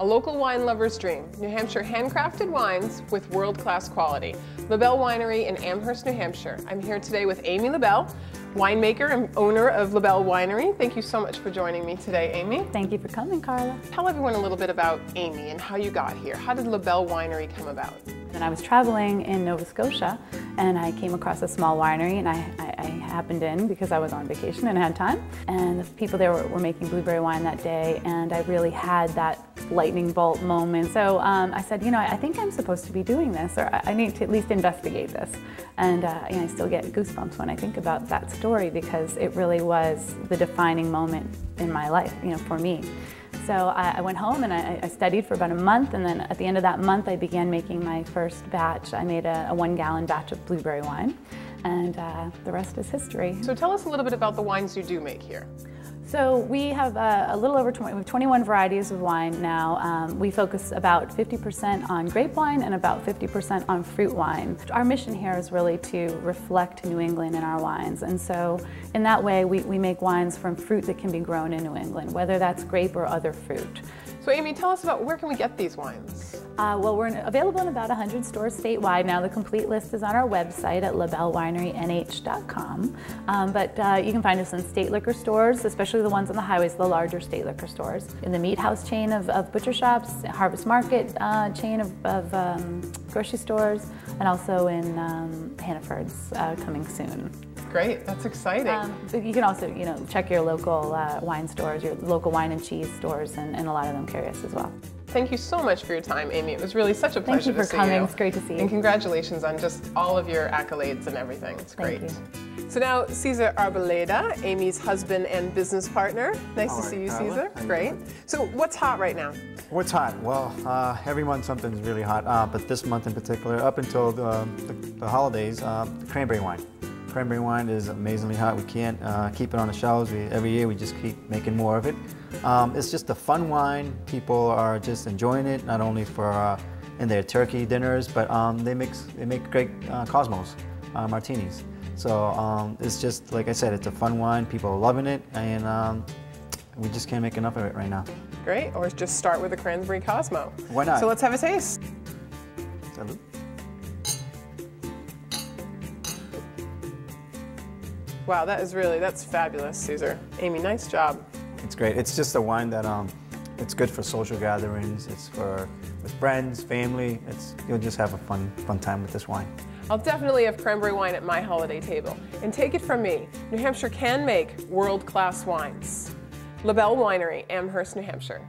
A local wine lover's dream. New Hampshire handcrafted wines with world-class quality. LaBelle Winery in Amherst, New Hampshire. I'm here today with Amy LaBelle, winemaker and owner of LaBelle Winery. Thank you so much for joining me today, Amy. Thank you for coming, Carla. Tell everyone a little bit about Amy and how you got here. How did LaBelle Winery come about? When I was traveling in Nova Scotia and I came across a small winery and I, I, I happened in because I was on vacation and had time. And the people there were, were, making blueberry wine that day and I really had that lightning bolt moment. So um, I said, you know, I, think I'm supposed to be doing this or I, need to at least investigate this. And uh, I still get goosebumps when I think about that story because it really was the defining moment in my life, you know, for me. So I, I went home and I, I, studied for about a month and then at the end of that month I began making my first batch. I made a, a one gallon batch of blueberry wine and uh, the rest is history. So tell us a little bit about the wines you do make here. So we have a, a, little over 20, we have 21 varieties of wine now. Um, we focus about 50% on grape wine and about 50% on fruit wine. Our mission here is really to reflect New England in our wines. And so in that way, we, we make wines from fruit that can be grown in New England, whether that's grape or other fruit. So Amy, tell us about where can we get these wines? Uh, well, we're available in about 100 stores statewide now. The complete list is on our website at labellewinerynh.com. Um, but uh, you can find us in state liquor stores, especially the ones on the highways, the larger state liquor stores. In the meat house chain of, of butcher shops, Harvest Market uh, chain of, of um, grocery stores, and also in um, Hannaford's uh, coming soon. Great, that's exciting. Um, you can also, you know, check your local uh, wine stores, your local wine and cheese stores, and, and a lot of them carry us as well. Thank you so much for your time, Amy. It was really such a pleasure Thank you for coming. You. It's great to see you. And congratulations on just all of your accolades and everything. It's great. You. So now Cesar Arboleda, Amy's husband and business partner. Nice to see you, Cesar. Great. So what's hot right now? What's hot? Well, uh, every month something's really hot, uh, but this month in particular, up until the, the, the holidays, uh, cranberry wine. Cranberry wine is amazingly hot. We can't uh, keep it on the shelves. We, every year we just keep making more of it. Um, it's just a fun wine. People are just enjoying it, not only for uh, in their turkey dinners, but um, they, mix, they make great uh, Cosmos uh, martinis. So um, it's just, like I said, it's a fun wine. People are loving it, and um, we just can't make enough of it right now. Great, or just start with a cranberry Cosmo. Why not? So let's have a taste. Salud. Wow, that is really, that's fabulous, Cesar. Amy, nice job. It's great. It's just a wine that um, it's good for social gatherings. It's for with friends, family. It's you'll just have a fun fun time with this wine. I'll definitely have cranberry wine at my holiday table. And take it from me, New Hampshire can make world-class wines. LaBelle Winery, Amherst, New Hampshire.